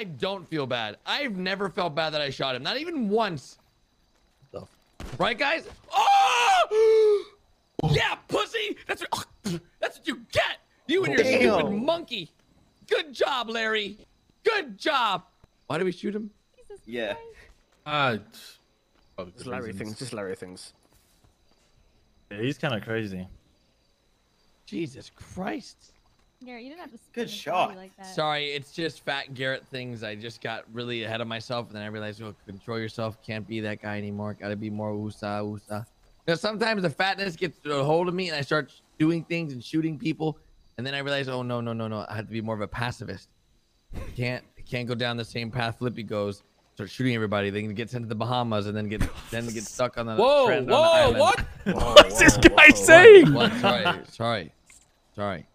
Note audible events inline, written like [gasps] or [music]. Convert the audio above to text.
I don't feel bad. I've never felt bad that I shot him. Not even once. The Right, guys? Oh! [gasps] Yeah, pussy! That's what, [clears throat] that's what you get! You and your stupid monkey! Good job, Larry! Good job! Why did we shoot him? Jesus Yeah. Christ. Ah, Just Larry reasons. things. Just Larry things. Yeah, he's kind of crazy. Jesus Christ. Garrett, you didn't have to spin Good his shot. like that. Sorry, it's just fat Garrett things. I just got really ahead of myself, and then I realized, oh, control yourself. Can't be that guy anymore. Gotta be more USA, USA. Now, sometimes the fatness gets a hold of me, and I start doing things and shooting people, and then I realize, oh no, no, no, no, I have to be more of a pacifist. Can't can't go down the same path Flippy goes. Start shooting everybody. Then get sent to the Bahamas, and then get then get [laughs] stuck on the Whoa, stranded on the whoa, what? Whoa, What's this guy whoa, whoa. saying? What? Sorry, sorry, sorry.